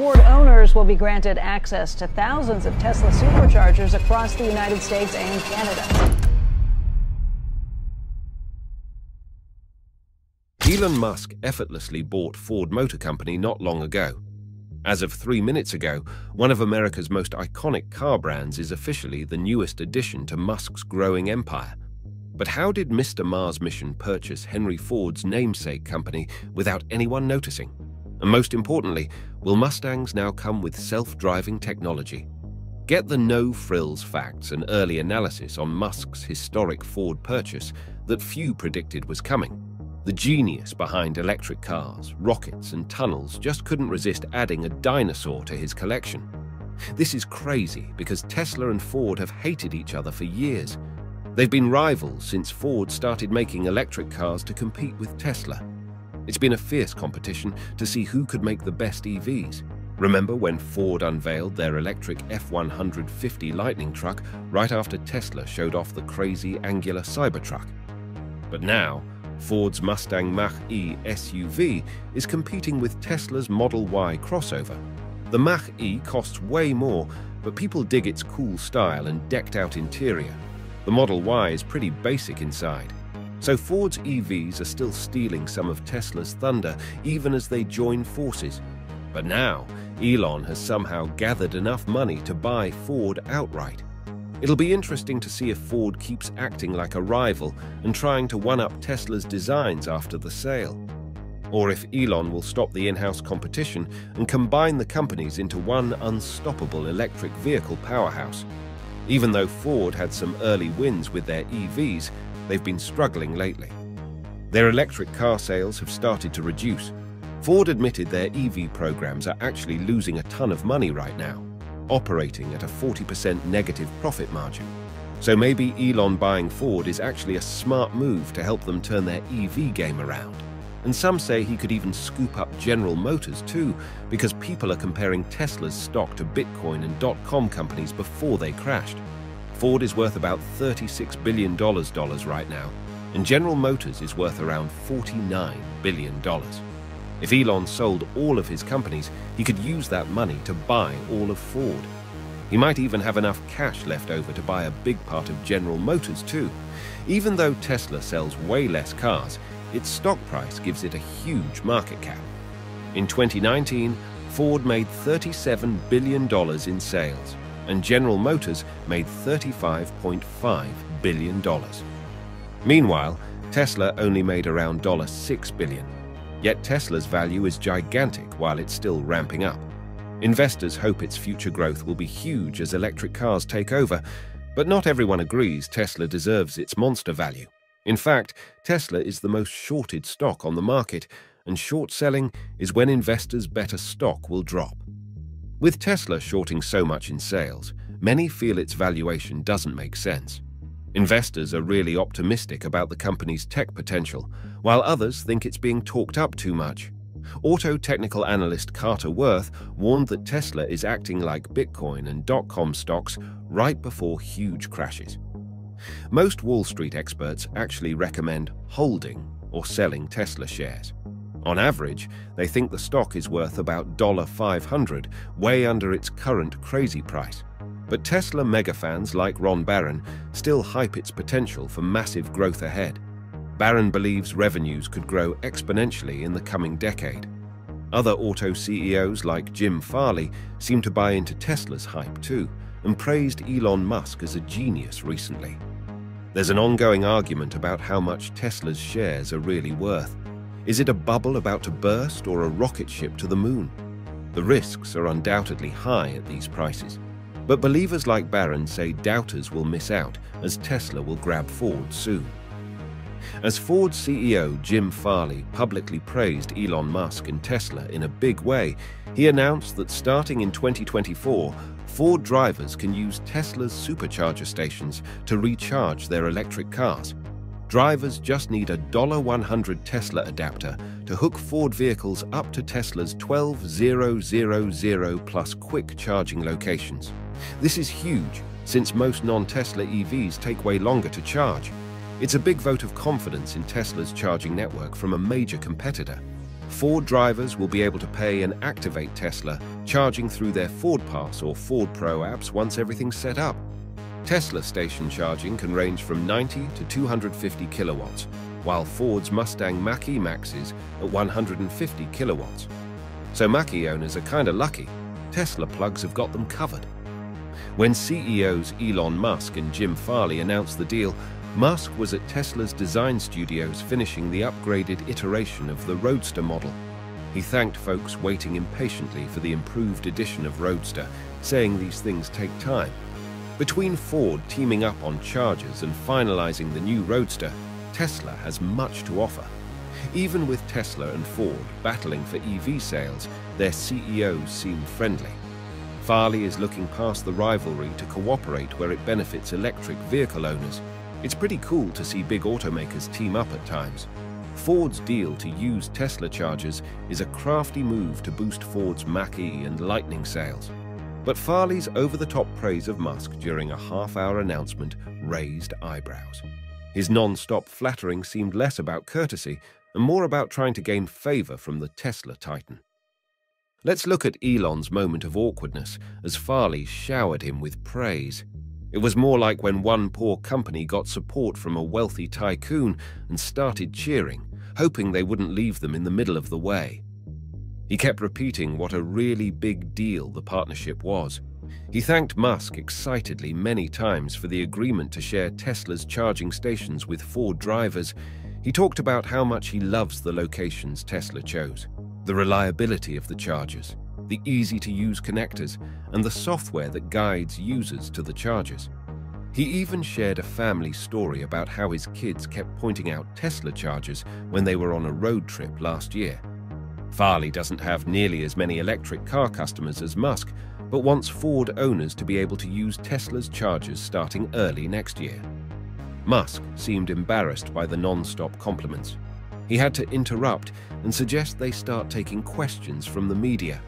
Ford owners will be granted access to thousands of Tesla superchargers across the United States and Canada. Elon Musk effortlessly bought Ford Motor Company not long ago. As of three minutes ago, one of America's most iconic car brands is officially the newest addition to Musk's growing empire. But how did Mr. Mars mission purchase Henry Ford's namesake company without anyone noticing? And most importantly, will Mustangs now come with self-driving technology? Get the no-frills facts and early analysis on Musk's historic Ford purchase that few predicted was coming. The genius behind electric cars, rockets, and tunnels just couldn't resist adding a dinosaur to his collection. This is crazy because Tesla and Ford have hated each other for years. They've been rivals since Ford started making electric cars to compete with Tesla. It's been a fierce competition to see who could make the best EVs. Remember when Ford unveiled their electric F-150 Lightning truck right after Tesla showed off the crazy angular Cybertruck? But now, Ford's Mustang Mach-E SUV is competing with Tesla's Model Y crossover. The Mach-E costs way more, but people dig its cool style and decked-out interior. The Model Y is pretty basic inside. So Ford's EVs are still stealing some of Tesla's thunder even as they join forces. But now, Elon has somehow gathered enough money to buy Ford outright. It'll be interesting to see if Ford keeps acting like a rival and trying to one-up Tesla's designs after the sale. Or if Elon will stop the in-house competition and combine the companies into one unstoppable electric vehicle powerhouse. Even though Ford had some early wins with their EVs, they've been struggling lately. Their electric car sales have started to reduce. Ford admitted their EV programs are actually losing a ton of money right now operating at a 40% negative profit margin. So maybe Elon buying Ford is actually a smart move to help them turn their EV game around. And some say he could even scoop up General Motors too, because people are comparing Tesla's stock to Bitcoin and dot-com companies before they crashed. Ford is worth about $36 billion right now, and General Motors is worth around $49 billion. If Elon sold all of his companies, he could use that money to buy all of Ford. He might even have enough cash left over to buy a big part of General Motors too. Even though Tesla sells way less cars, its stock price gives it a huge market cap. In 2019, Ford made $37 billion in sales, and General Motors made $35.5 billion. Meanwhile, Tesla only made around $6 billion. Yet Tesla's value is gigantic while it's still ramping up. Investors hope its future growth will be huge as electric cars take over, but not everyone agrees Tesla deserves its monster value. In fact, Tesla is the most shorted stock on the market, and short selling is when investors bet a stock will drop. With Tesla shorting so much in sales, many feel its valuation doesn't make sense. Investors are really optimistic about the company's tech potential, while others think it's being talked up too much. Auto technical analyst Carter Worth warned that Tesla is acting like Bitcoin and dot-com stocks right before huge crashes. Most Wall Street experts actually recommend holding or selling Tesla shares. On average, they think the stock is worth about $500, way under its current crazy price. But Tesla megafans like Ron Baron still hype its potential for massive growth ahead. Baron believes revenues could grow exponentially in the coming decade. Other auto CEOs like Jim Farley seem to buy into Tesla's hype too, and praised Elon Musk as a genius recently. There's an ongoing argument about how much Tesla's shares are really worth. Is it a bubble about to burst or a rocket ship to the moon? The risks are undoubtedly high at these prices. But believers like Baron say doubters will miss out as Tesla will grab Ford soon. As Ford CEO Jim Farley publicly praised Elon Musk and Tesla in a big way, he announced that starting in 2024, Ford drivers can use Tesla's supercharger stations to recharge their electric cars. Drivers just need a $100 Tesla adapter to hook Ford vehicles up to Tesla's 12,000 plus quick charging locations. This is huge, since most non-Tesla EVs take way longer to charge. It's a big vote of confidence in Tesla's charging network from a major competitor. Ford drivers will be able to pay and activate Tesla charging through their Ford Pass or Ford Pro apps once everything's set up. Tesla station charging can range from 90 to 250 kilowatts, while Ford's Mustang Mach-E Maxes at 150 kilowatts. So Mach-E owners are kinda lucky. Tesla plugs have got them covered. When CEOs Elon Musk and Jim Farley announced the deal, Musk was at Tesla's design studios finishing the upgraded iteration of the Roadster model. He thanked folks waiting impatiently for the improved edition of Roadster, saying these things take time. Between Ford teaming up on chargers and finalizing the new Roadster, Tesla has much to offer. Even with Tesla and Ford battling for EV sales, their CEOs seem friendly. Farley is looking past the rivalry to cooperate where it benefits electric vehicle owners. It's pretty cool to see big automakers team up at times. Ford's deal to use Tesla chargers is a crafty move to boost Ford's Mach-E and Lightning sales. But Farley's over-the-top praise of Musk during a half-hour announcement raised eyebrows. His non-stop flattering seemed less about courtesy and more about trying to gain favor from the Tesla titan. Let's look at Elon's moment of awkwardness as Farley showered him with praise. It was more like when one poor company got support from a wealthy tycoon and started cheering, hoping they wouldn't leave them in the middle of the way. He kept repeating what a really big deal the partnership was. He thanked Musk excitedly many times for the agreement to share Tesla's charging stations with Ford drivers. He talked about how much he loves the locations Tesla chose, the reliability of the chargers, the easy-to-use connectors, and the software that guides users to the chargers. He even shared a family story about how his kids kept pointing out Tesla chargers when they were on a road trip last year. Farley doesn't have nearly as many electric car customers as Musk, but wants Ford owners to be able to use Tesla's chargers starting early next year. Musk seemed embarrassed by the non-stop compliments. He had to interrupt and suggest they start taking questions from the media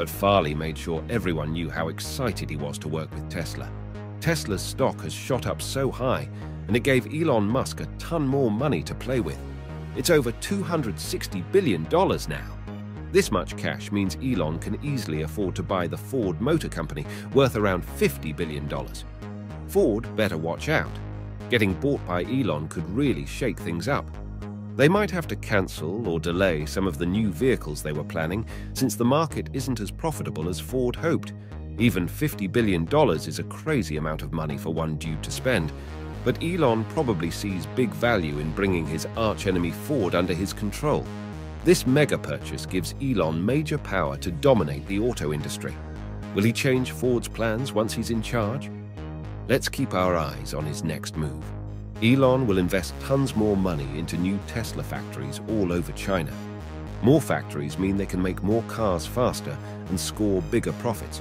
but Farley made sure everyone knew how excited he was to work with Tesla. Tesla's stock has shot up so high, and it gave Elon Musk a ton more money to play with. It's over $260 billion now. This much cash means Elon can easily afford to buy the Ford Motor Company, worth around $50 billion. Ford better watch out. Getting bought by Elon could really shake things up. They might have to cancel or delay some of the new vehicles they were planning since the market isn't as profitable as Ford hoped. Even $50 billion is a crazy amount of money for one dude to spend, but Elon probably sees big value in bringing his archenemy Ford under his control. This mega purchase gives Elon major power to dominate the auto industry. Will he change Ford's plans once he's in charge? Let's keep our eyes on his next move. Elon will invest tons more money into new Tesla factories all over China. More factories mean they can make more cars faster and score bigger profits.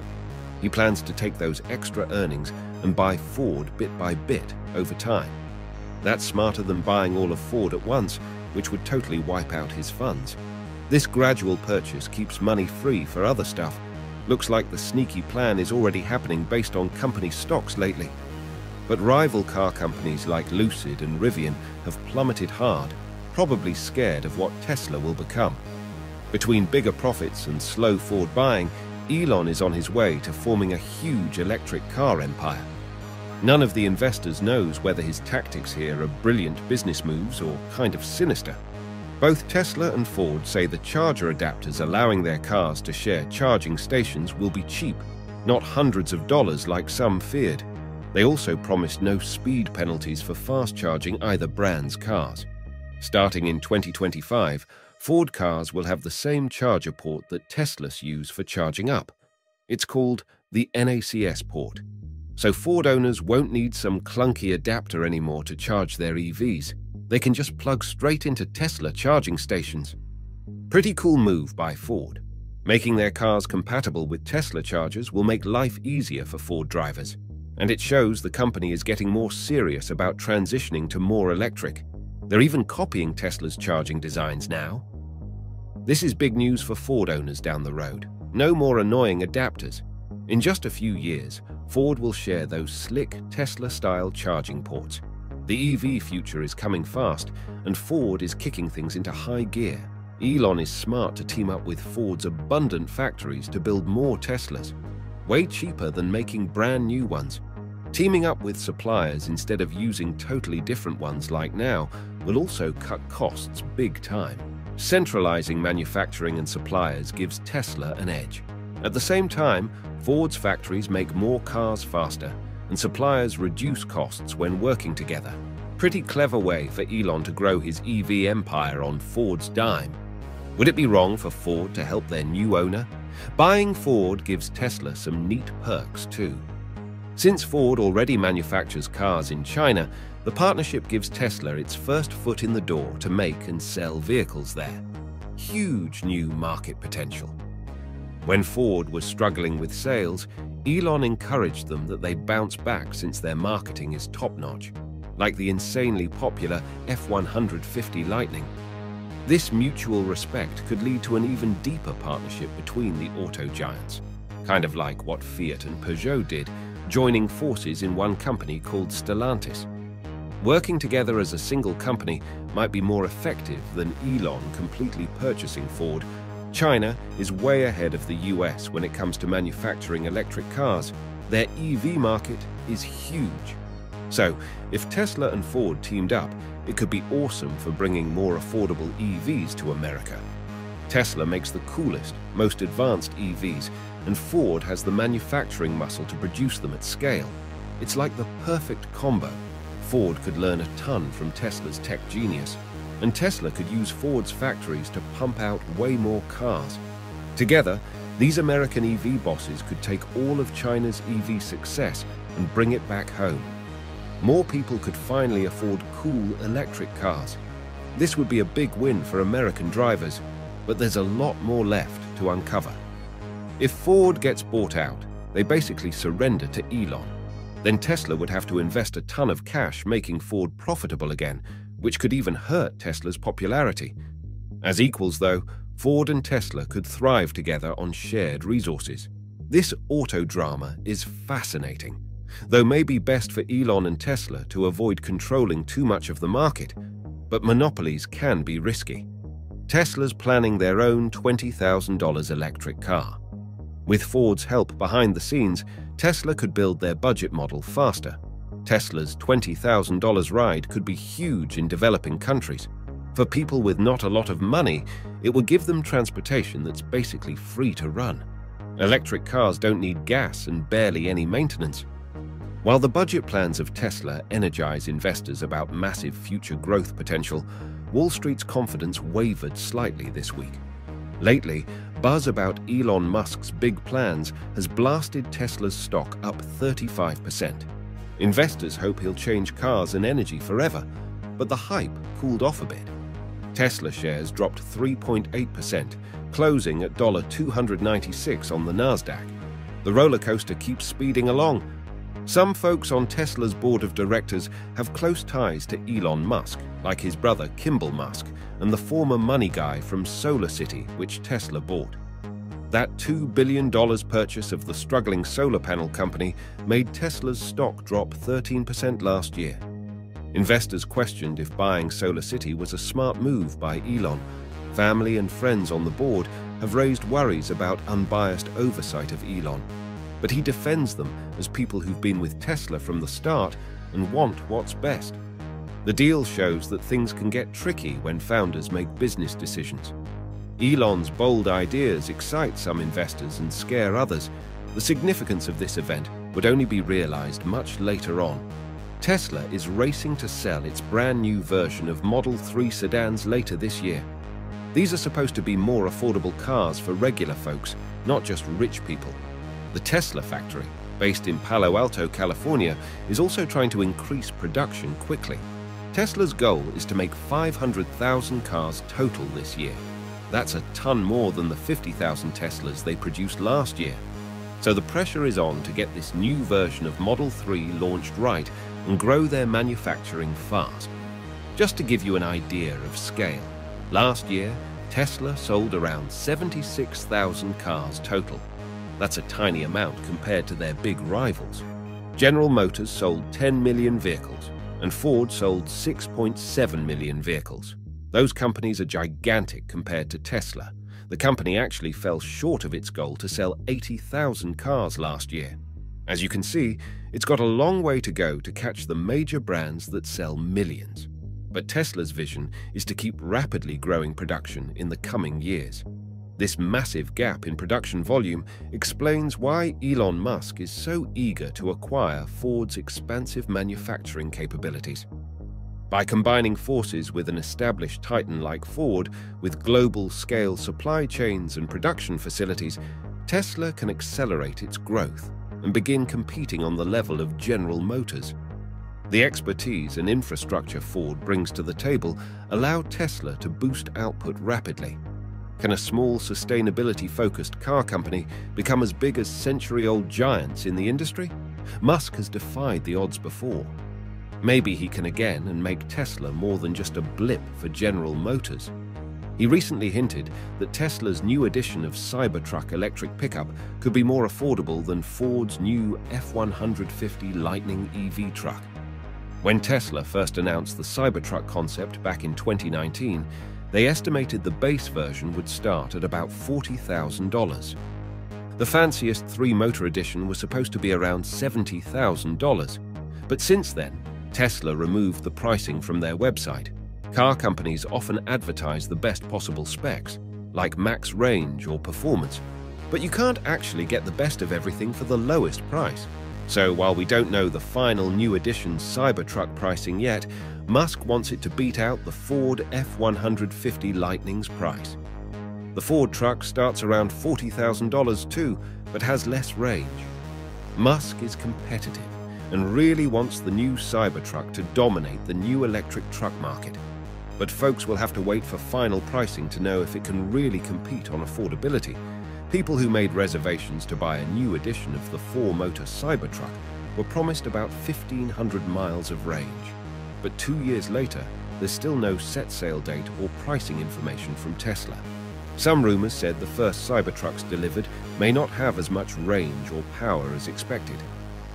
He plans to take those extra earnings and buy Ford bit by bit over time. That's smarter than buying all of Ford at once, which would totally wipe out his funds. This gradual purchase keeps money free for other stuff. Looks like the sneaky plan is already happening based on company stocks lately. But rival car companies like Lucid and Rivian have plummeted hard, probably scared of what Tesla will become. Between bigger profits and slow Ford buying, Elon is on his way to forming a huge electric car empire. None of the investors knows whether his tactics here are brilliant business moves or kind of sinister. Both Tesla and Ford say the charger adapters allowing their cars to share charging stations will be cheap, not hundreds of dollars like some feared. They also promised no speed penalties for fast charging either brand's cars. Starting in 2025, Ford cars will have the same charger port that Teslas use for charging up. It's called the NACS port. So Ford owners won't need some clunky adapter anymore to charge their EVs. They can just plug straight into Tesla charging stations. Pretty cool move by Ford. Making their cars compatible with Tesla chargers will make life easier for Ford drivers and it shows the company is getting more serious about transitioning to more electric. They're even copying Tesla's charging designs now. This is big news for Ford owners down the road. No more annoying adapters. In just a few years, Ford will share those slick Tesla-style charging ports. The EV future is coming fast, and Ford is kicking things into high gear. Elon is smart to team up with Ford's abundant factories to build more Teslas, way cheaper than making brand new ones. Teaming up with suppliers instead of using totally different ones like now will also cut costs big time. Centralizing manufacturing and suppliers gives Tesla an edge. At the same time, Ford's factories make more cars faster, and suppliers reduce costs when working together. Pretty clever way for Elon to grow his EV empire on Ford's dime. Would it be wrong for Ford to help their new owner? Buying Ford gives Tesla some neat perks too. Since Ford already manufactures cars in China, the partnership gives Tesla its first foot in the door to make and sell vehicles there. Huge new market potential. When Ford was struggling with sales, Elon encouraged them that they bounce back since their marketing is top-notch, like the insanely popular F-150 Lightning. This mutual respect could lead to an even deeper partnership between the auto giants, kind of like what Fiat and Peugeot did, joining forces in one company called Stellantis. Working together as a single company might be more effective than Elon completely purchasing Ford. China is way ahead of the US when it comes to manufacturing electric cars. Their EV market is huge. So, if Tesla and Ford teamed up, it could be awesome for bringing more affordable EVs to America. Tesla makes the coolest, most advanced EVs, and Ford has the manufacturing muscle to produce them at scale. It's like the perfect combo. Ford could learn a ton from Tesla's tech genius, and Tesla could use Ford's factories to pump out way more cars. Together, these American EV bosses could take all of China's EV success and bring it back home more people could finally afford cool electric cars. This would be a big win for American drivers, but there's a lot more left to uncover. If Ford gets bought out, they basically surrender to Elon. Then Tesla would have to invest a ton of cash making Ford profitable again, which could even hurt Tesla's popularity. As equals, though, Ford and Tesla could thrive together on shared resources. This auto drama is fascinating though may be best for Elon and Tesla to avoid controlling too much of the market, but monopolies can be risky. Tesla's planning their own $20,000 electric car. With Ford's help behind the scenes, Tesla could build their budget model faster. Tesla's $20,000 ride could be huge in developing countries. For people with not a lot of money, it would give them transportation that's basically free to run. Electric cars don't need gas and barely any maintenance. While the budget plans of Tesla energize investors about massive future growth potential, Wall Street's confidence wavered slightly this week. Lately, buzz about Elon Musk's big plans has blasted Tesla's stock up 35%. Investors hope he'll change cars and energy forever, but the hype cooled off a bit. Tesla shares dropped 3.8%, closing at 296 on the Nasdaq. The roller coaster keeps speeding along, some folks on Tesla's board of directors have close ties to Elon Musk, like his brother Kimball Musk and the former money guy from SolarCity, which Tesla bought. That $2 billion purchase of the struggling solar panel company made Tesla's stock drop 13% last year. Investors questioned if buying SolarCity was a smart move by Elon. Family and friends on the board have raised worries about unbiased oversight of Elon but he defends them as people who've been with Tesla from the start and want what's best. The deal shows that things can get tricky when founders make business decisions. Elon's bold ideas excite some investors and scare others. The significance of this event would only be realized much later on. Tesla is racing to sell its brand new version of Model 3 sedans later this year. These are supposed to be more affordable cars for regular folks, not just rich people. The Tesla factory, based in Palo Alto, California, is also trying to increase production quickly. Tesla's goal is to make 500,000 cars total this year. That's a ton more than the 50,000 Teslas they produced last year. So the pressure is on to get this new version of Model 3 launched right and grow their manufacturing fast. Just to give you an idea of scale, last year Tesla sold around 76,000 cars total. That's a tiny amount compared to their big rivals. General Motors sold 10 million vehicles, and Ford sold 6.7 million vehicles. Those companies are gigantic compared to Tesla. The company actually fell short of its goal to sell 80,000 cars last year. As you can see, it's got a long way to go to catch the major brands that sell millions. But Tesla's vision is to keep rapidly growing production in the coming years. This massive gap in production volume explains why Elon Musk is so eager to acquire Ford's expansive manufacturing capabilities. By combining forces with an established titan like Ford with global scale supply chains and production facilities, Tesla can accelerate its growth and begin competing on the level of General Motors. The expertise and infrastructure Ford brings to the table allow Tesla to boost output rapidly can a small, sustainability-focused car company become as big as century-old giants in the industry? Musk has defied the odds before. Maybe he can again and make Tesla more than just a blip for General Motors. He recently hinted that Tesla's new edition of Cybertruck electric pickup could be more affordable than Ford's new F-150 Lightning EV truck. When Tesla first announced the Cybertruck concept back in 2019, they estimated the base version would start at about $40,000. The fanciest three-motor edition was supposed to be around $70,000. But since then, Tesla removed the pricing from their website. Car companies often advertise the best possible specs, like max range or performance, but you can't actually get the best of everything for the lowest price. So while we don't know the final new edition Cybertruck pricing yet, Musk wants it to beat out the Ford F-150 Lightning's price. The Ford truck starts around $40,000 too, but has less range. Musk is competitive and really wants the new Cybertruck to dominate the new electric truck market. But folks will have to wait for final pricing to know if it can really compete on affordability. People who made reservations to buy a new edition of the four-motor Cybertruck were promised about 1,500 miles of range. But two years later, there's still no set sale date or pricing information from Tesla. Some rumors said the first Cybertrucks delivered may not have as much range or power as expected.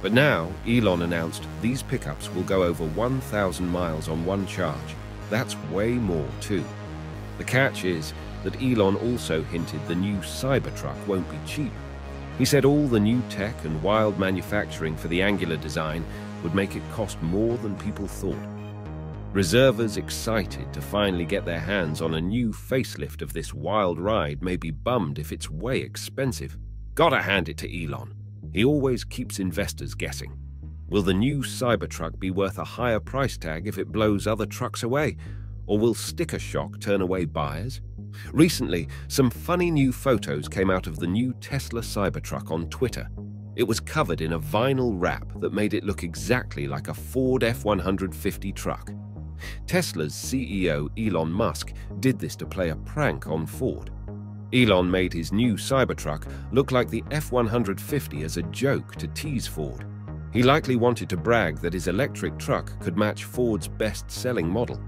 But now, Elon announced these pickups will go over 1,000 miles on one charge. That's way more, too. The catch is that Elon also hinted the new Cybertruck won't be cheap. He said all the new tech and wild manufacturing for the Angular design would make it cost more than people thought. Reservers excited to finally get their hands on a new facelift of this wild ride may be bummed if it's way expensive. Gotta hand it to Elon. He always keeps investors guessing. Will the new Cybertruck be worth a higher price tag if it blows other trucks away? Or will sticker shock turn away buyers? Recently, some funny new photos came out of the new Tesla Cybertruck on Twitter. It was covered in a vinyl wrap that made it look exactly like a Ford F-150 truck. Tesla's CEO Elon Musk did this to play a prank on Ford. Elon made his new Cybertruck look like the F-150 as a joke to tease Ford. He likely wanted to brag that his electric truck could match Ford's best-selling model.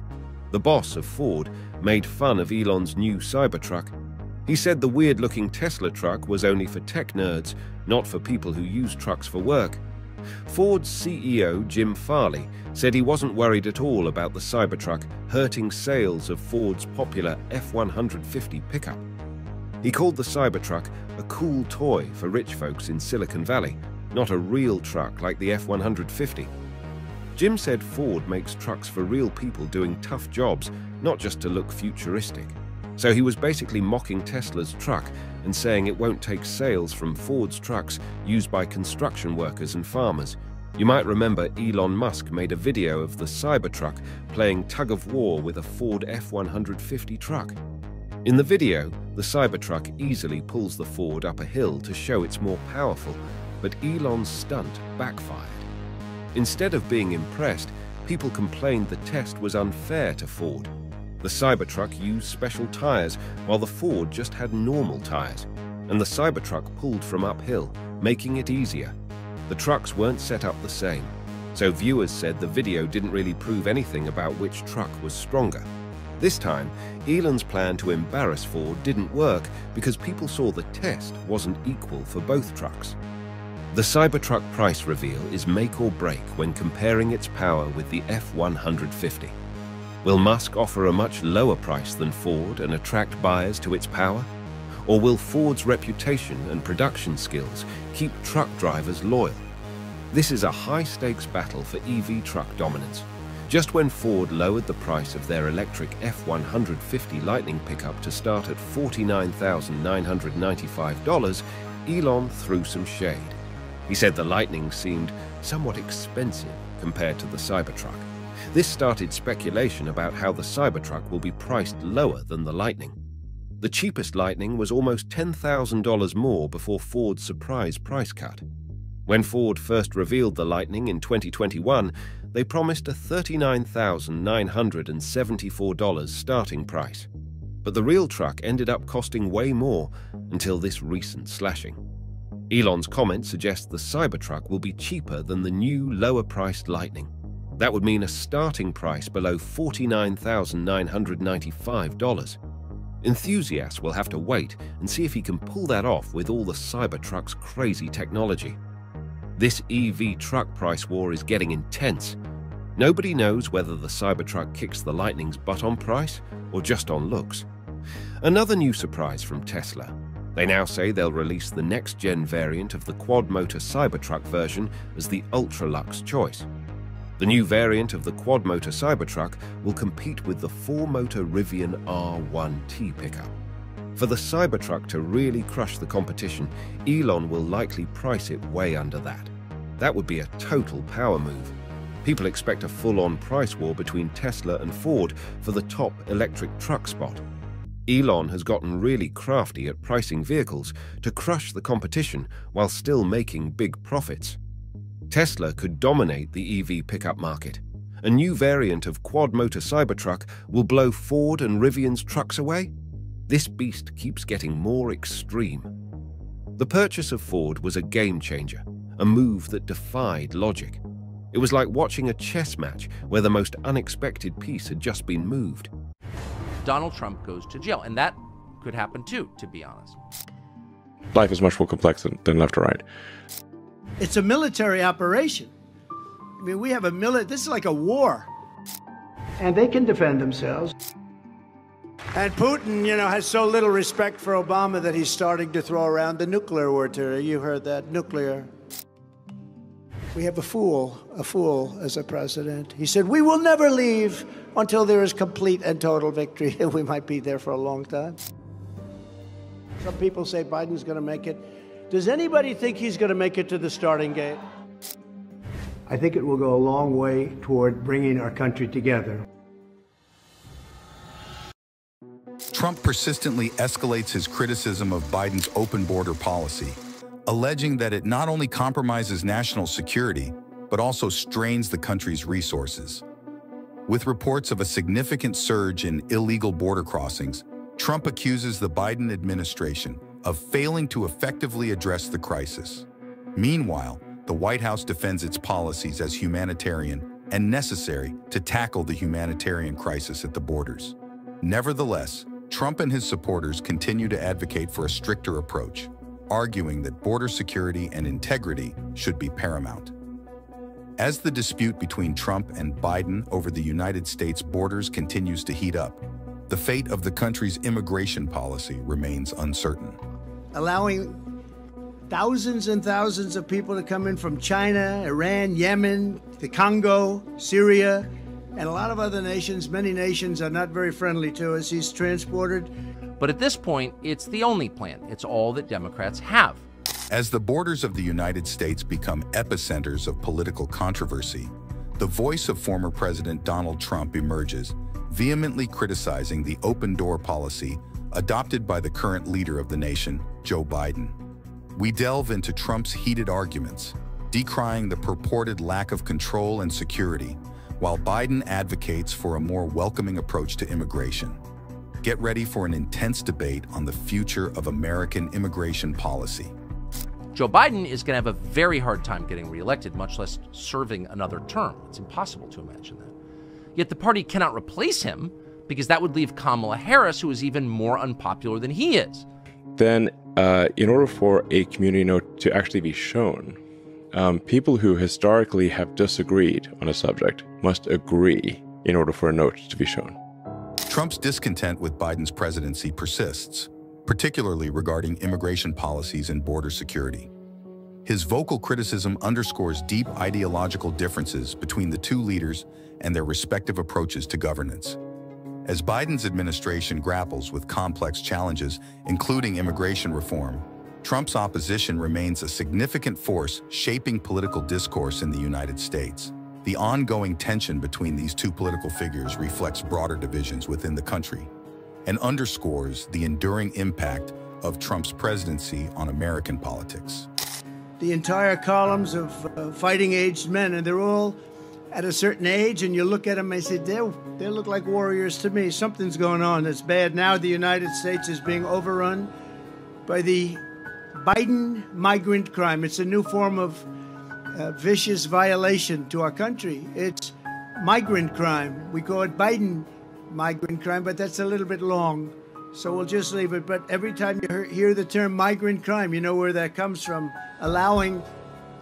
The boss of Ford made fun of Elon's new Cybertruck. He said the weird-looking Tesla truck was only for tech nerds, not for people who use trucks for work. Ford's CEO Jim Farley said he wasn't worried at all about the Cybertruck hurting sales of Ford's popular F-150 pickup. He called the Cybertruck a cool toy for rich folks in Silicon Valley, not a real truck like the F-150. Jim said Ford makes trucks for real people doing tough jobs, not just to look futuristic. So he was basically mocking Tesla's truck and saying it won't take sales from Ford's trucks used by construction workers and farmers. You might remember Elon Musk made a video of the Cybertruck playing tug of war with a Ford F-150 truck. In the video, the Cybertruck easily pulls the Ford up a hill to show it's more powerful, but Elon's stunt backfired. Instead of being impressed, people complained the test was unfair to Ford. The Cybertruck used special tires, while the Ford just had normal tires, and the Cybertruck pulled from uphill, making it easier. The trucks weren't set up the same, so viewers said the video didn't really prove anything about which truck was stronger. This time, Elon's plan to embarrass Ford didn't work because people saw the test wasn't equal for both trucks. The Cybertruck price reveal is make or break when comparing its power with the F-150. Will Musk offer a much lower price than Ford and attract buyers to its power? Or will Ford's reputation and production skills keep truck drivers loyal? This is a high-stakes battle for EV truck dominance. Just when Ford lowered the price of their electric F-150 Lightning pickup to start at $49,995, Elon threw some shade. He said the Lightning seemed somewhat expensive compared to the Cybertruck. This started speculation about how the Cybertruck will be priced lower than the Lightning. The cheapest Lightning was almost $10,000 more before Ford's surprise price cut. When Ford first revealed the Lightning in 2021, they promised a $39,974 starting price. But the real truck ended up costing way more until this recent slashing. Elon's comment suggests the Cybertruck will be cheaper than the new, lower-priced Lightning. That would mean a starting price below $49,995. Enthusiasts will have to wait and see if he can pull that off with all the Cybertruck's crazy technology. This EV truck price war is getting intense. Nobody knows whether the Cybertruck kicks the Lightning's butt on price or just on looks. Another new surprise from Tesla. They now say they'll release the next-gen variant of the quad-motor Cybertruck version as the Ultralux choice. The new variant of the quad-motor Cybertruck will compete with the four-motor Rivian R1T pickup. For the Cybertruck to really crush the competition, Elon will likely price it way under that. That would be a total power move. People expect a full-on price war between Tesla and Ford for the top electric truck spot. Elon has gotten really crafty at pricing vehicles to crush the competition while still making big profits. Tesla could dominate the EV pickup market. A new variant of quad-motor Cybertruck will blow Ford and Rivian's trucks away? This beast keeps getting more extreme. The purchase of Ford was a game changer, a move that defied logic. It was like watching a chess match where the most unexpected piece had just been moved. Donald Trump goes to jail, and that could happen too, to be honest. Life is much more complex than, than left or right. It's a military operation. I mean, we have a military, this is like a war. And they can defend themselves. And Putin, you know, has so little respect for Obama that he's starting to throw around the nuclear word. To you heard that, nuclear. We have a fool, a fool as a president. He said, We will never leave until there is complete and total victory. we might be there for a long time. Some people say Biden's going to make it. Does anybody think he's going to make it to the starting gate? I think it will go a long way toward bringing our country together. Trump persistently escalates his criticism of Biden's open border policy, alleging that it not only compromises national security, but also strains the country's resources. With reports of a significant surge in illegal border crossings, Trump accuses the Biden administration of failing to effectively address the crisis. Meanwhile, the White House defends its policies as humanitarian and necessary to tackle the humanitarian crisis at the borders. Nevertheless, Trump and his supporters continue to advocate for a stricter approach, arguing that border security and integrity should be paramount. As the dispute between Trump and Biden over the United States borders continues to heat up, the fate of the country's immigration policy remains uncertain. Allowing thousands and thousands of people to come in from China, Iran, Yemen, the Congo, Syria, and a lot of other nations, many nations are not very friendly to us. He's transported. But at this point, it's the only plan. It's all that Democrats have. As the borders of the United States become epicenters of political controversy, the voice of former President Donald Trump emerges, vehemently criticizing the open door policy adopted by the current leader of the nation, Joe Biden. We delve into Trump's heated arguments, decrying the purported lack of control and security while Biden advocates for a more welcoming approach to immigration. Get ready for an intense debate on the future of American immigration policy. Joe Biden is going to have a very hard time getting reelected, much less serving another term. It's impossible to imagine that. Yet the party cannot replace him because that would leave Kamala Harris, who is even more unpopular than he is. Then, uh, in order for a community note to actually be shown, um, people who historically have disagreed on a subject must agree in order for a note to be shown. Trump's discontent with Biden's presidency persists, particularly regarding immigration policies and border security. His vocal criticism underscores deep ideological differences between the two leaders and their respective approaches to governance. As Biden's administration grapples with complex challenges, including immigration reform, Trump's opposition remains a significant force shaping political discourse in the United States. The ongoing tension between these two political figures reflects broader divisions within the country and underscores the enduring impact of Trump's presidency on American politics. The entire columns of uh, fighting-aged men, and they're all at a certain age, and you look at them and say, they they look like warriors to me. Something's going on that's bad. Now the United States is being overrun by the Biden migrant crime. It's a new form of uh, vicious violation to our country. It's migrant crime. We call it Biden migrant crime, but that's a little bit long. So we'll just leave it. But every time you hear the term migrant crime, you know where that comes from. Allowing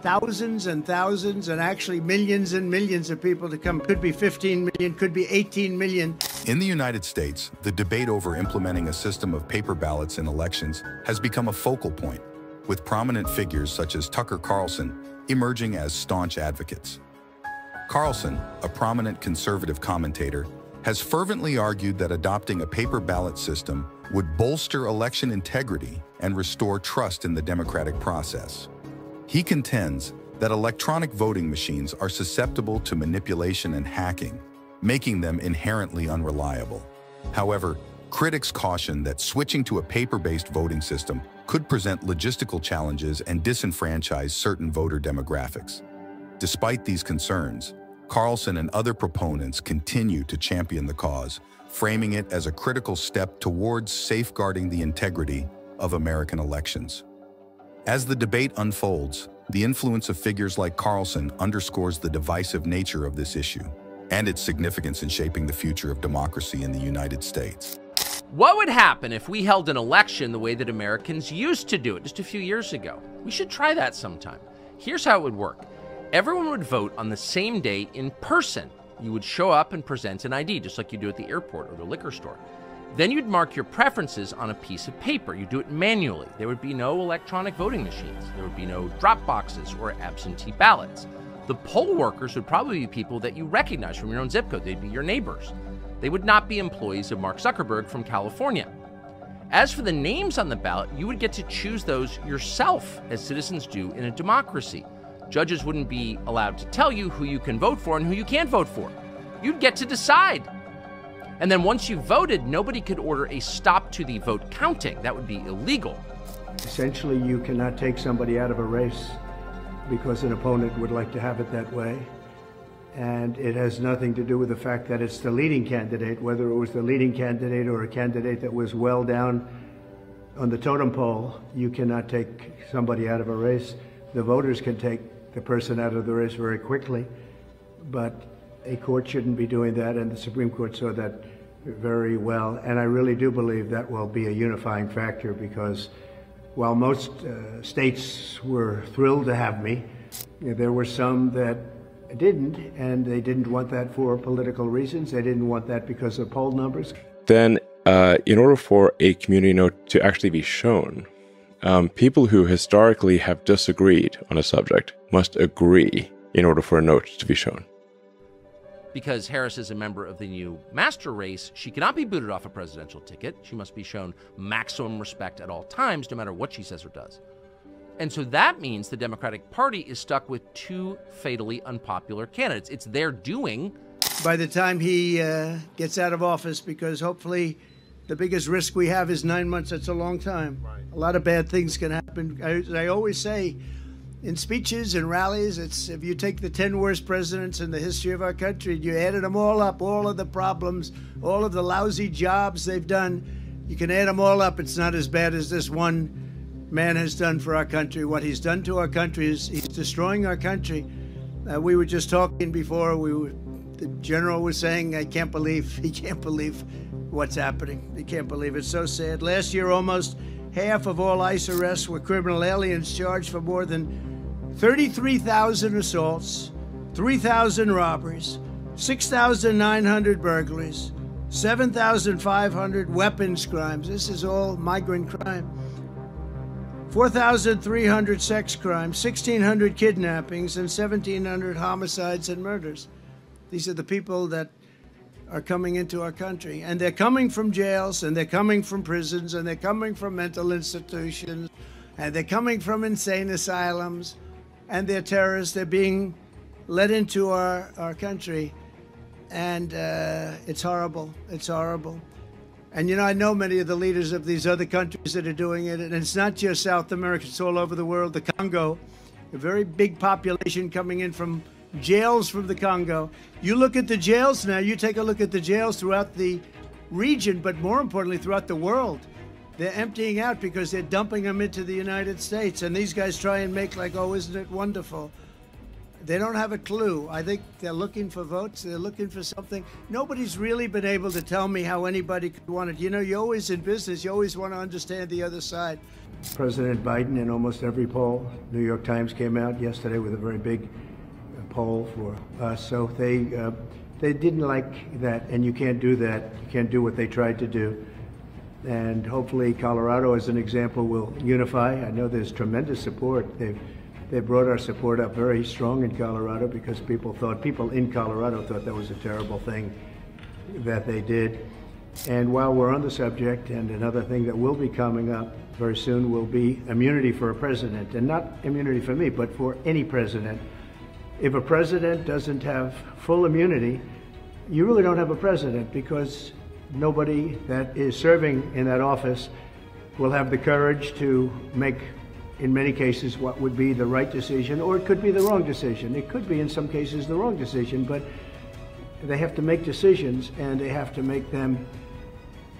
thousands and thousands and actually millions and millions of people to come. Could be 15 million, could be 18 million. In the United States, the debate over implementing a system of paper ballots in elections has become a focal point, with prominent figures such as Tucker Carlson emerging as staunch advocates. Carlson, a prominent conservative commentator, has fervently argued that adopting a paper ballot system would bolster election integrity and restore trust in the democratic process. He contends that electronic voting machines are susceptible to manipulation and hacking, making them inherently unreliable. However, critics caution that switching to a paper-based voting system could present logistical challenges and disenfranchise certain voter demographics. Despite these concerns, Carlson and other proponents continue to champion the cause, framing it as a critical step towards safeguarding the integrity of American elections. As the debate unfolds, the influence of figures like Carlson underscores the divisive nature of this issue and its significance in shaping the future of democracy in the United States. What would happen if we held an election the way that Americans used to do it just a few years ago? We should try that sometime. Here's how it would work. Everyone would vote on the same day in person. You would show up and present an ID, just like you do at the airport or the liquor store. Then you'd mark your preferences on a piece of paper. You do it manually. There would be no electronic voting machines. There would be no drop boxes or absentee ballots. The poll workers would probably be people that you recognize from your own zip code. They'd be your neighbors. They would not be employees of Mark Zuckerberg from California. As for the names on the ballot, you would get to choose those yourself, as citizens do in a democracy. Judges wouldn't be allowed to tell you who you can vote for and who you can't vote for. You'd get to decide. And then once you voted, nobody could order a stop to the vote counting. That would be illegal. Essentially, you cannot take somebody out of a race because an opponent would like to have it that way. And it has nothing to do with the fact that it's the leading candidate, whether it was the leading candidate or a candidate that was well down on the totem pole. You cannot take somebody out of a race. The voters can take the person out of the race very quickly, but a court shouldn't be doing that, and the Supreme Court saw that very well. And I really do believe that will be a unifying factor because while most uh, states were thrilled to have me, there were some that didn't, and they didn't want that for political reasons. They didn't want that because of poll numbers. Then, uh, in order for a community note to actually be shown, um, people who historically have disagreed on a subject must agree in order for a note to be shown because Harris is a member of the new master race, she cannot be booted off a presidential ticket. She must be shown maximum respect at all times, no matter what she says or does. And so that means the Democratic Party is stuck with two fatally unpopular candidates. It's their doing. By the time he uh, gets out of office, because hopefully the biggest risk we have is nine months. That's a long time. Right. A lot of bad things can happen. I, I always say, in speeches and rallies, it's if you take the 10 worst presidents in the history of our country and you added them all up, all of the problems, all of the lousy jobs they've done, you can add them all up. It's not as bad as this one man has done for our country. What he's done to our country is he's destroying our country. Uh, we were just talking before. We were, the general was saying, "I can't believe he can't believe what's happening. He can't believe it's so sad." Last year, almost half of all ICE arrests were criminal aliens charged for more than 33,000 assaults, 3,000 robberies, 6,900 burglaries, 7,500 weapons crimes. This is all migrant crime. 4,300 sex crimes, 1,600 kidnappings, and 1,700 homicides and murders. These are the people that are coming into our country. And they're coming from jails, and they're coming from prisons, and they're coming from mental institutions, and they're coming from insane asylums, and they're terrorists. They're being let into our, our country. And uh, it's horrible. It's horrible. And you know, I know many of the leaders of these other countries that are doing it, and it's not just South America, it's all over the world. The Congo, a very big population coming in from jails from the Congo. You look at the jails now, you take a look at the jails throughout the region, but more importantly, throughout the world. They're emptying out because they're dumping them into the United States. And these guys try and make, like, oh, isn't it wonderful? They don't have a clue. I think they're looking for votes. They're looking for something. Nobody's really been able to tell me how anybody could want it. You know, you're always in business. You always want to understand the other side. President Biden in almost every poll. New York Times came out yesterday with a very big uh, poll for us. So they uh, they didn't like that, and you can't do that. You can't do what they tried to do. And hopefully, Colorado, as an example, will unify. I know there's tremendous support. They've they brought our support up very strong in Colorado because people thought, people in Colorado thought that was a terrible thing that they did. And while we're on the subject, and another thing that will be coming up very soon will be immunity for a president. And not immunity for me, but for any president. If a president doesn't have full immunity, you really don't have a president because nobody that is serving in that office will have the courage to make in many cases, what would be the right decision, or it could be the wrong decision. It could be, in some cases, the wrong decision, but they have to make decisions and they have to make them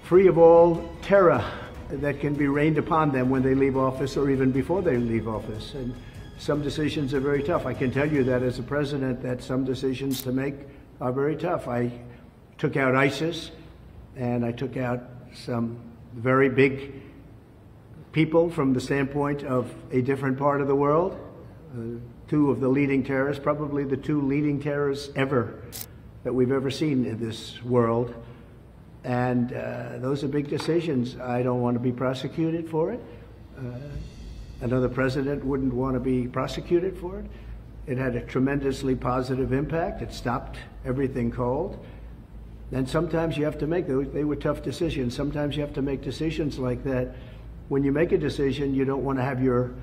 free of all terror that can be rained upon them when they leave office or even before they leave office. And some decisions are very tough. I can tell you that as a president, that some decisions to make are very tough. I took out ISIS and I took out some very big people from the standpoint of a different part of the world. Uh, two of the leading terrorists, probably the two leading terrorists ever that we've ever seen in this world. And uh, those are big decisions. I don't want to be prosecuted for it. Uh, another president wouldn't want to be prosecuted for it. It had a tremendously positive impact. It stopped everything cold. And sometimes you have to make, those they were tough decisions. Sometimes you have to make decisions like that when you make a decision, you don't want to have your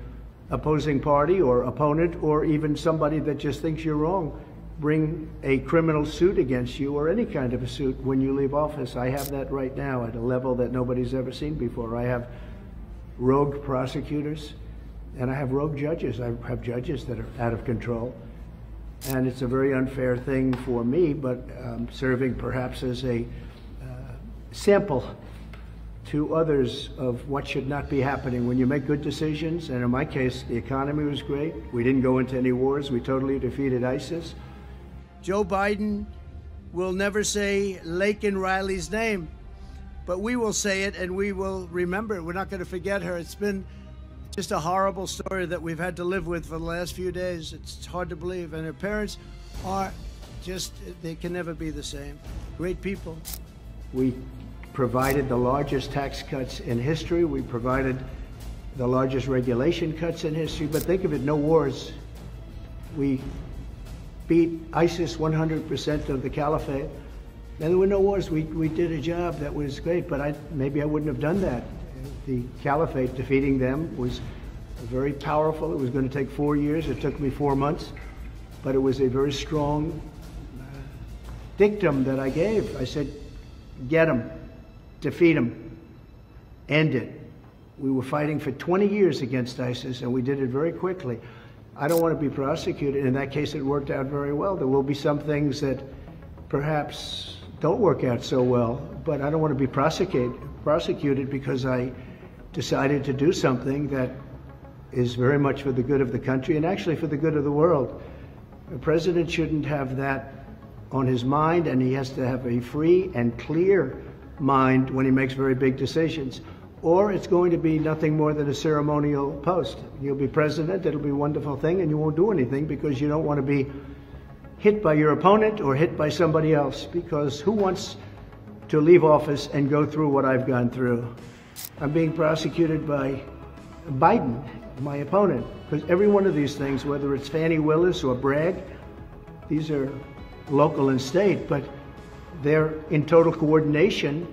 opposing party or opponent or even somebody that just thinks you're wrong bring a criminal suit against you or any kind of a suit when you leave office. I have that right now at a level that nobody's ever seen before. I have rogue prosecutors and I have rogue judges. I have judges that are out of control. And it's a very unfair thing for me, but um, serving perhaps as a uh, sample to others of what should not be happening when you make good decisions. And in my case, the economy was great. We didn't go into any wars. We totally defeated ISIS. Joe Biden will never say Laken Riley's name, but we will say it and we will remember it. We're not going to forget her. It's been just a horrible story that we've had to live with for the last few days. It's hard to believe. And her parents are just, they can never be the same. Great people. We provided the largest tax cuts in history. We provided the largest regulation cuts in history. But think of it, no wars. We beat ISIS 100% of the caliphate. And there were no wars. We, we did a job that was great, but I, maybe I wouldn't have done that. The caliphate, defeating them, was very powerful. It was going to take four years. It took me four months. But it was a very strong dictum that I gave. I said, get them defeat them, end it. We were fighting for 20 years against ISIS, and we did it very quickly. I don't want to be prosecuted. In that case, it worked out very well. There will be some things that perhaps don't work out so well, but I don't want to be prosecuted, prosecuted because I decided to do something that is very much for the good of the country and actually for the good of the world. A president shouldn't have that on his mind, and he has to have a free and clear mind when he makes very big decisions. Or it's going to be nothing more than a ceremonial post. You'll be president, it'll be a wonderful thing, and you won't do anything because you don't want to be hit by your opponent or hit by somebody else because who wants to leave office and go through what I've gone through? I'm being prosecuted by Biden, my opponent, because every one of these things, whether it's Fani Willis or Bragg, these are local and state, but they're in total coordination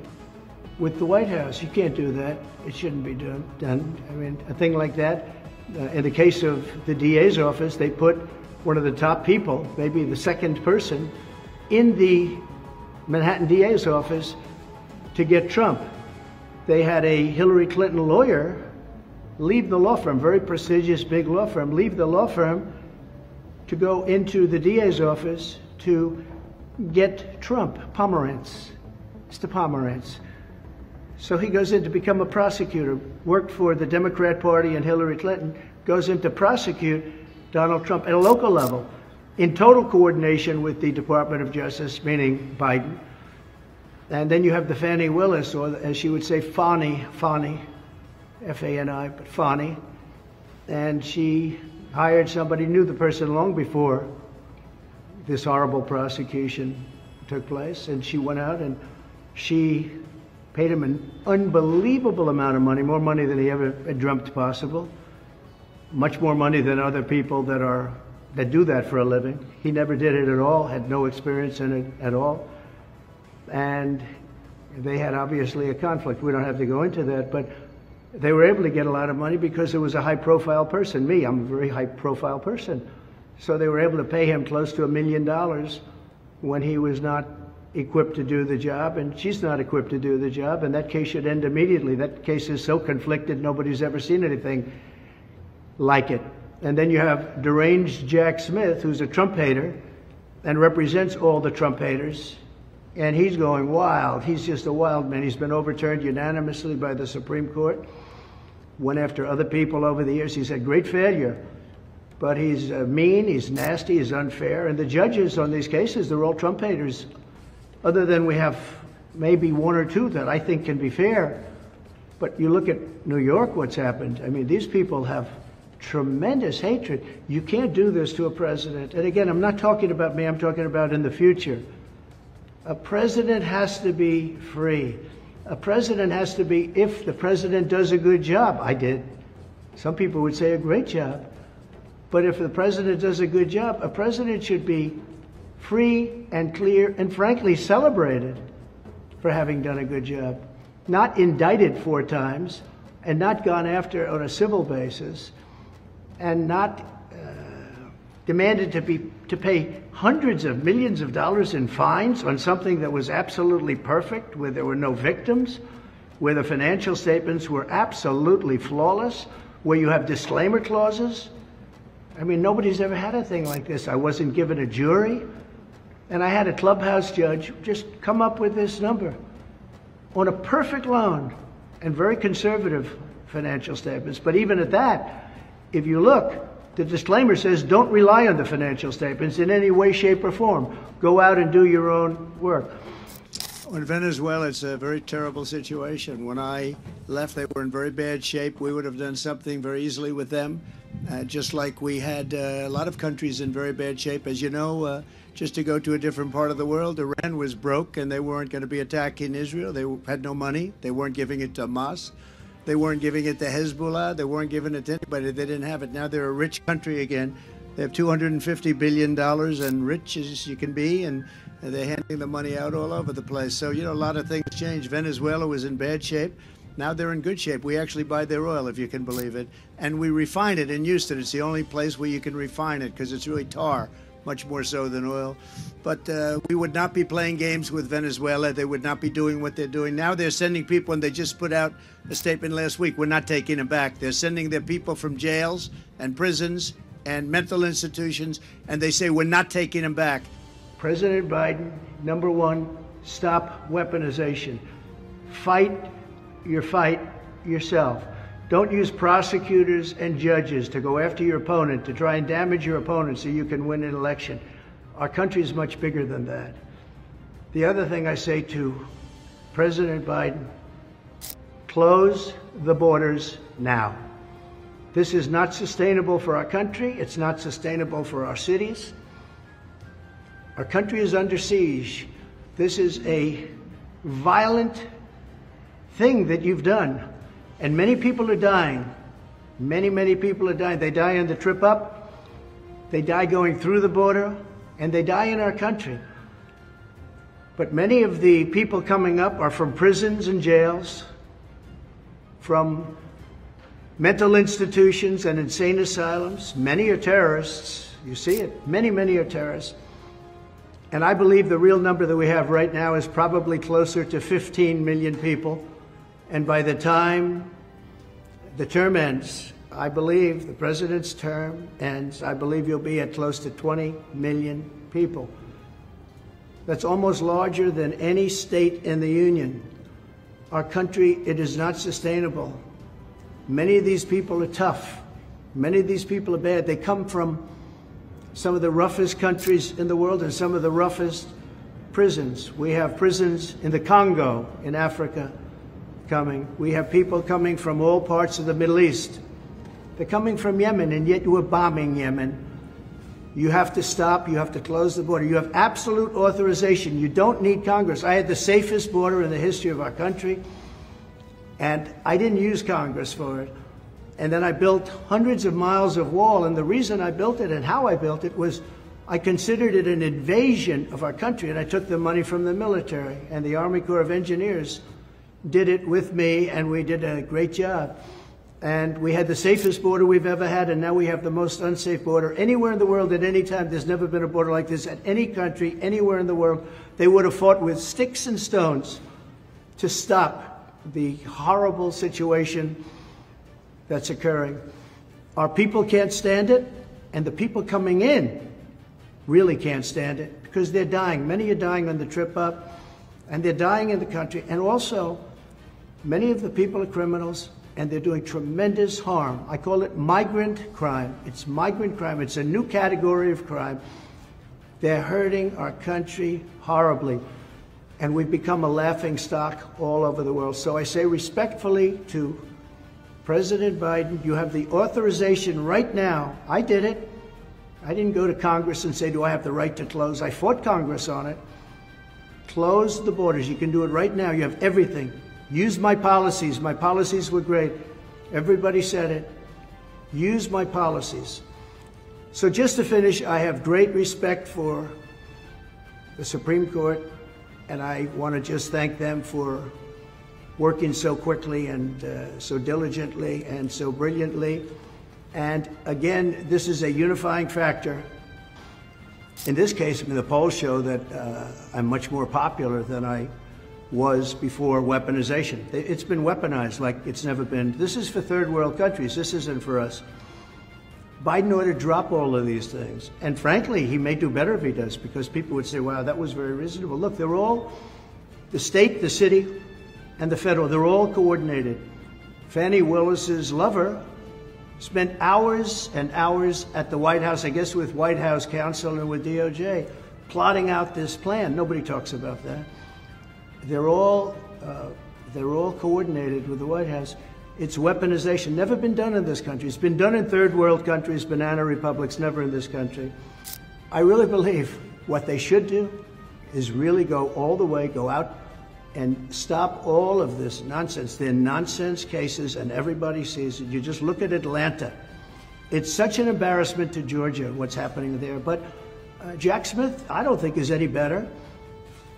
with the White House. You can't do that. It shouldn't be done. I mean, a thing like that. Uh, in the case of the DA's office, they put one of the top people, maybe the second person, in the Manhattan DA's office to get Trump. They had a Hillary Clinton lawyer leave the law firm, very prestigious big law firm, leave the law firm to go into the DA's office to get Trump, Pomerantz, Mr. Pomerantz. So he goes in to become a prosecutor, worked for the Democrat Party and Hillary Clinton, goes in to prosecute Donald Trump at a local level in total coordination with the Department of Justice, meaning Biden. And then you have the Fani Willis, or as she would say, Fani, Fani, F-A-N-I, but Fani. And she hired somebody, knew the person long before this horrible prosecution took place. And she went out and she paid him an unbelievable amount of money, more money than he ever dreamt possible, much more money than other people that are that do that for a living. He never did it at all, had no experience in it at all. And they had obviously a conflict. We don't have to go into that, but they were able to get a lot of money because it was a high profile person. Me, I'm a very high profile person. So they were able to pay him close to a million dollars when he was not equipped to do the job, and she's not equipped to do the job, and that case should end immediately. That case is so conflicted, nobody's ever seen anything like it. And then you have deranged Jack Smith, who's a Trump hater and represents all the Trump haters, and he's going wild. He's just a wild man. He's been overturned unanimously by the Supreme Court. Went after other people over the years. He's had great failure but he's uh, mean, he's nasty, he's unfair. And the judges on these cases, they're all Trump haters, other than we have maybe one or two that I think can be fair. But you look at New York, what's happened. I mean, these people have tremendous hatred. You can't do this to a president. And again, I'm not talking about me, I'm talking about in the future. A president has to be free. A president has to be, if the president does a good job, I did. Some people would say a great job. But if the president does a good job, a president should be free and clear and frankly celebrated for having done a good job. Not indicted four times and not gone after on a civil basis and not uh, demanded to be to pay hundreds of millions of dollars in fines on something that was absolutely perfect where there were no victims where the financial statements were absolutely flawless where you have disclaimer clauses I mean, nobody's ever had a thing like this. I wasn't given a jury, and I had a clubhouse judge just come up with this number on a perfect loan and very conservative financial statements. But even at that, if you look, the disclaimer says don't rely on the financial statements in any way, shape, or form. Go out and do your own work. In Venezuela, it's a very terrible situation. When I left, they were in very bad shape. We would have done something very easily with them. Uh, just like we had uh, a lot of countries in very bad shape. As you know, uh, just to go to a different part of the world, Iran was broke and they weren't going to be attacking Israel. They had no money. They weren't giving it to Hamas. They weren't giving it to Hezbollah. They weren't giving it to anybody. They didn't have it. Now they're a rich country again. They have $250 billion and rich as you can be, and they're handing the money out all over the place. So, you know, a lot of things changed. Venezuela was in bad shape. Now they're in good shape. We actually buy their oil, if you can believe it, and we refine it in Houston. It's the only place where you can refine it because it's really tar, much more so than oil. But uh, we would not be playing games with Venezuela. They would not be doing what they're doing. Now they're sending people, and they just put out a statement last week. We're not taking them back. They're sending their people from jails and prisons and mental institutions, and they say we're not taking them back. President Biden, number one, stop weaponization. Fight your fight yourself. Don't use prosecutors and judges to go after your opponent, to try and damage your opponent so you can win an election. Our country is much bigger than that. The other thing I say to President Biden close the borders now. This is not sustainable for our country. It's not sustainable for our cities. Our country is under siege. This is a violent thing that you've done. And many people are dying. Many, many people are dying. They die on the trip up, they die going through the border, and they die in our country. But many of the people coming up are from prisons and jails, from mental institutions and insane asylums. Many are terrorists. You see it. Many, many are terrorists. And I believe the real number that we have right now is probably closer to 15 million people. And by the time the term ends, I believe the president's term ends, I believe you'll be at close to 20 million people. That's almost larger than any state in the Union. Our country, it is not sustainable. Many of these people are tough. Many of these people are bad. They come from some of the roughest countries in the world and some of the roughest prisons. We have prisons in the Congo, in Africa, coming. We have people coming from all parts of the Middle East. They're coming from Yemen, and yet you are bombing Yemen. You have to stop. You have to close the border. You have absolute authorization. You don't need Congress. I had the safest border in the history of our country, and I didn't use Congress for it. And then I built hundreds of miles of wall. And the reason I built it and how I built it was I considered it an invasion of our country. And I took the money from the military. And the Army Corps of Engineers did it with me, and we did a great job. And we had the safest border we've ever had, and now we have the most unsafe border anywhere in the world at any time. There's never been a border like this at any country, anywhere in the world. They would have fought with sticks and stones to stop the horrible situation that's occurring. Our people can't stand it, and the people coming in really can't stand it because they're dying. Many are dying on the trip up, and they're dying in the country. And also, many of the people are criminals, and they're doing tremendous harm. I call it migrant crime. It's migrant crime, it's a new category of crime. They're hurting our country horribly. And we've become a laughing stock all over the world. So I say respectfully to President Biden, you have the authorization right now. I did it. I didn't go to Congress and say, Do I have the right to close? I fought Congress on it. Close the borders. You can do it right now. You have everything. Use my policies. My policies were great. Everybody said it. Use my policies. So, just to finish, I have great respect for the Supreme Court, and I want to just thank them for working so quickly and uh, so diligently and so brilliantly. And again, this is a unifying factor. In this case, I mean, the polls show that uh, I'm much more popular than I was before weaponization. It's been weaponized like it's never been. This is for third world countries. This isn't for us. Biden ought to drop all of these things. And frankly, he may do better if he does because people would say, wow, that was very reasonable. Look, they're all the state, the city, and the federal. They're all coordinated. Fani Willis's lover spent hours and hours at the White House, I guess with White House counsel and with DOJ, plotting out this plan. Nobody talks about that. They're all uh, they're all coordinated with the White House. It's weaponization. Never been done in this country. It's been done in third world countries, banana republics, never in this country. I really believe what they should do is really go all the way, go out and stop all of this nonsense. They're nonsense cases, and everybody sees it. You just look at Atlanta. It's such an embarrassment to Georgia what's happening there. But uh, Jack Smith, I don't think is any better.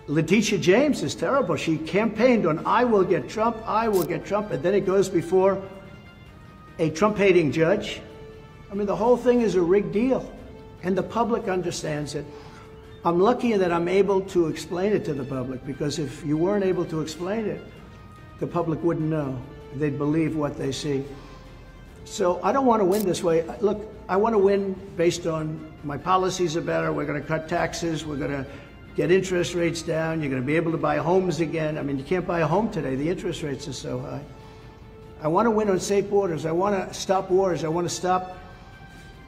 Letitia James is terrible. She campaigned on I will get Trump, I will get Trump, and then it goes before a Trump hating judge. I mean, the whole thing is a rigged deal, and the public understands it. I'm lucky that I'm able to explain it to the public because if you weren't able to explain it, the public wouldn't know. They'd believe what they see. So I don't want to win this way. Look, I want to win based on my policies are better. We're going to cut taxes. We're going to get interest rates down. You're going to be able to buy homes again. I mean, you can't buy a home today. The interest rates are so high. I want to win on safe borders. I want to stop wars. I want to stop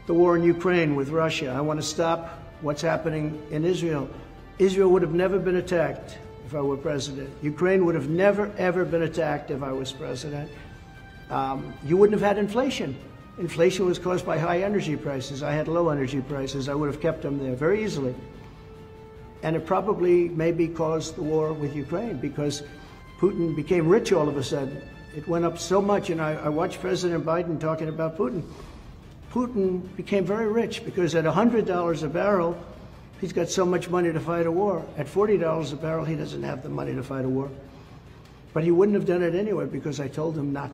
the war in Ukraine with Russia. I want to stop what's happening in Israel. Israel would have never been attacked if I were president. Ukraine would have never, ever been attacked if I was president. Um, you wouldn't have had inflation. Inflation was caused by high energy prices. I had low energy prices. I would have kept them there very easily. And it probably maybe caused the war with Ukraine because Putin became rich all of a sudden. It went up so much, and I, I watched President Biden talking about Putin. Putin became very rich because at $100 a barrel, he's got so much money to fight a war. At $40 a barrel, he doesn't have the money to fight a war. But he wouldn't have done it anyway because I told him not